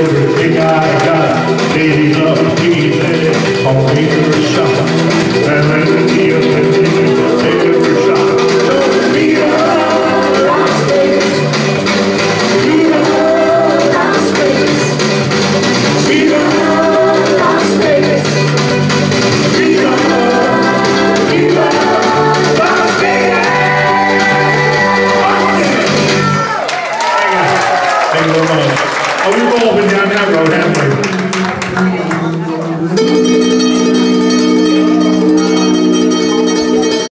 everything I got. Baby, love, please, on paper, shot. Oh, we were all been down that road, haven't we?